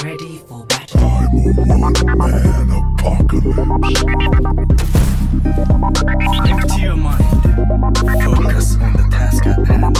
Ready for battle. I'm a one-man apocalypse. Empty your mind. Focus on the task at hand.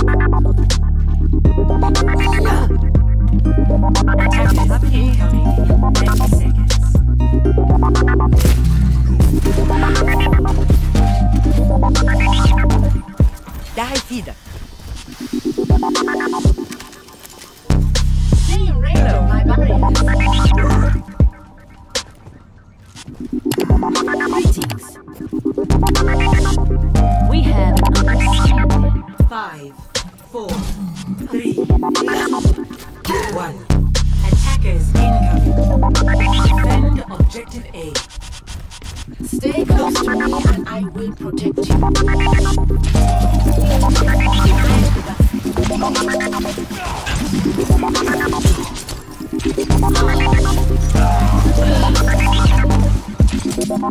We have. Five, four, three, two, one. Attackers incoming. Defend objective A. Stay close to me and I will protect you.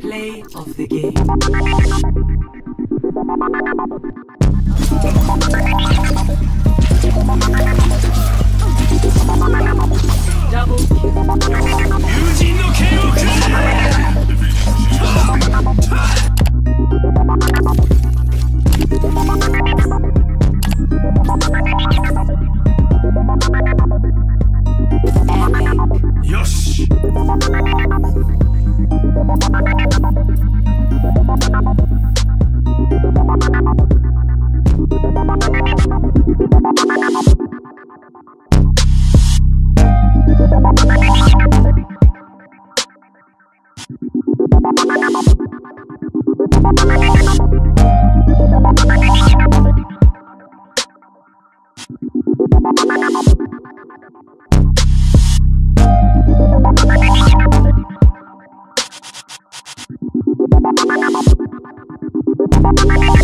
play of the game. I'm you